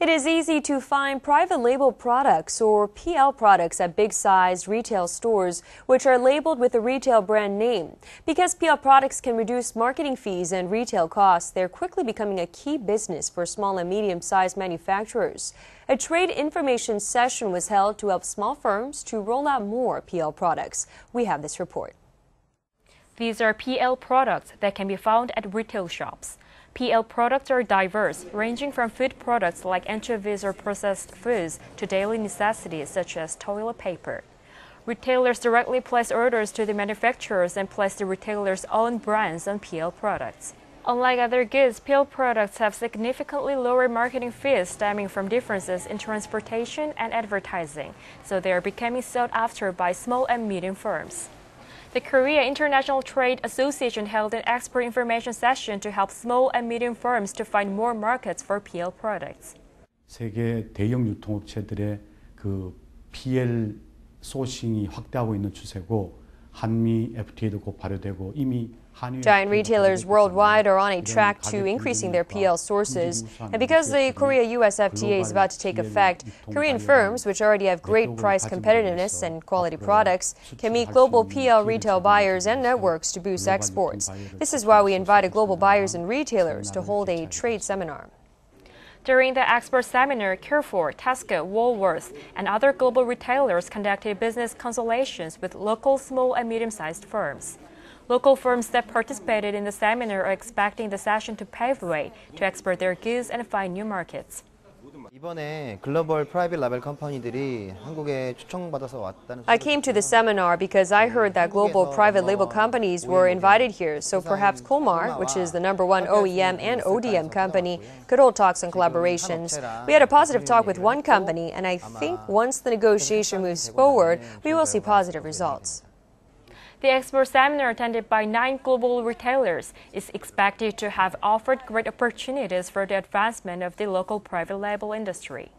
It is easy to find private label products or PL products at big sized retail stores, which are labeled with a retail brand name. Because PL products can reduce marketing fees and retail costs, they're quickly becoming a key business for small and medium sized manufacturers. A trade information session was held to help small firms to roll out more PL products. We have this report. These are PL products that can be found at retail shops. PL products are diverse, ranging from food products like anchovies or processed foods to daily necessities such as toilet paper. Retailers directly place orders to the manufacturers and place the retailer's own brands on PL products. Unlike other goods, PL products have significantly lower marketing fees stemming from differences in transportation and advertising, so they are becoming sought after by small and medium firms. The Korea International Trade Association held an expert information session to help small and medium firms to find more markets for PL products. 세계 대형 유통업체들의 그 PL 소싱이 확대하고 있는 추세고 Giant retailers worldwide are on a track to increasing their PL sources. And because the Korea US FTA is about to take effect, Korean firms, which already have great price competitiveness and quality products, can meet global PL retail buyers and networks to boost exports. This is why we invited global buyers and retailers to hold a trade seminar. During the expert seminar, Carrefour, Tesco, Woolworths, and other global retailers conducted business consultations with local small and medium sized firms. Local firms that participated in the seminar are expecting the session to pave the way to export their goods and find new markets. 이번에 글로벌 프라이빗 라벨 컴퍼니들이 한국에 초청받아서 왔다는 I came to the seminar because I heard that global private label companies were invited here, so perhaps Kolmar, which is the number one OEM and ODM company, could hold talks on collaborations. We had a positive talk with one company, and I think once the negotiation moves forward, we will see positive results. The expert seminar attended by nine global retailers is expected to have offered great opportunities for the advancement of the local private label industry.